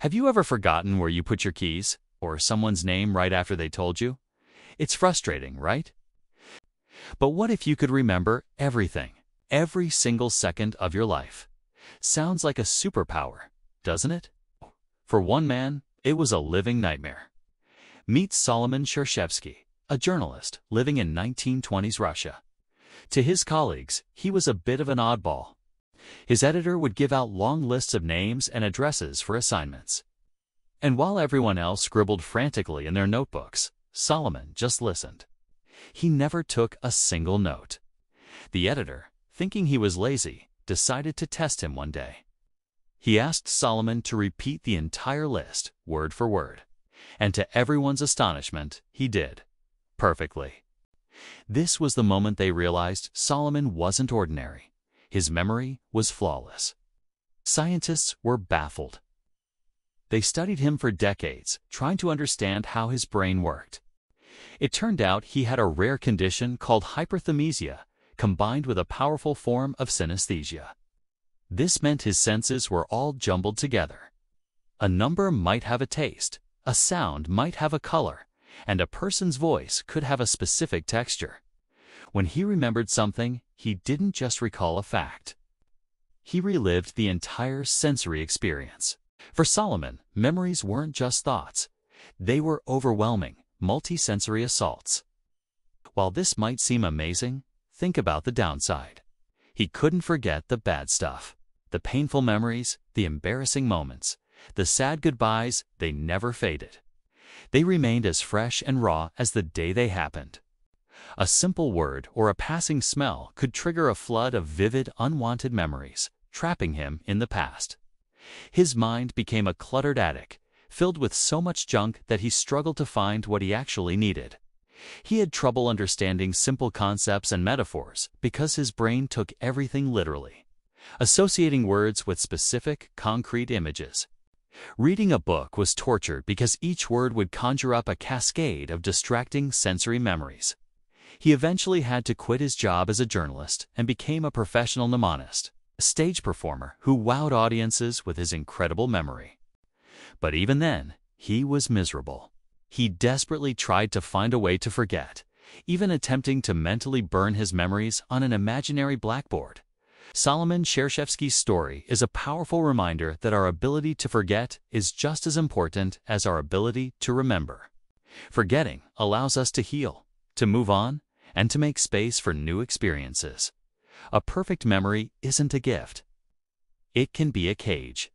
Have you ever forgotten where you put your keys, or someone's name right after they told you? It's frustrating, right? But what if you could remember everything, every single second of your life? Sounds like a superpower, doesn't it? For one man, it was a living nightmare. Meet Solomon Shereshevsky, a journalist living in 1920s Russia. To his colleagues, he was a bit of an oddball. His editor would give out long lists of names and addresses for assignments. And while everyone else scribbled frantically in their notebooks, Solomon just listened. He never took a single note. The editor, thinking he was lazy, decided to test him one day. He asked Solomon to repeat the entire list, word for word. And to everyone's astonishment, he did. Perfectly. This was the moment they realized Solomon wasn't ordinary. His memory was flawless. Scientists were baffled. They studied him for decades, trying to understand how his brain worked. It turned out he had a rare condition called hyperthymesia, combined with a powerful form of synesthesia. This meant his senses were all jumbled together. A number might have a taste, a sound might have a color, and a person's voice could have a specific texture. When he remembered something, he didn't just recall a fact. He relived the entire sensory experience. For Solomon, memories weren't just thoughts. They were overwhelming, multisensory assaults. While this might seem amazing, think about the downside. He couldn't forget the bad stuff, the painful memories, the embarrassing moments, the sad goodbyes, they never faded. They remained as fresh and raw as the day they happened. A simple word or a passing smell could trigger a flood of vivid, unwanted memories, trapping him in the past. His mind became a cluttered attic, filled with so much junk that he struggled to find what he actually needed. He had trouble understanding simple concepts and metaphors because his brain took everything literally, associating words with specific, concrete images. Reading a book was torture because each word would conjure up a cascade of distracting sensory memories. He eventually had to quit his job as a journalist and became a professional mnemonist, a stage performer who wowed audiences with his incredible memory. But even then, he was miserable. He desperately tried to find a way to forget, even attempting to mentally burn his memories on an imaginary blackboard. Solomon Shereshevsky's story is a powerful reminder that our ability to forget is just as important as our ability to remember. Forgetting allows us to heal, to move on, and to make space for new experiences. A perfect memory isn't a gift. It can be a cage.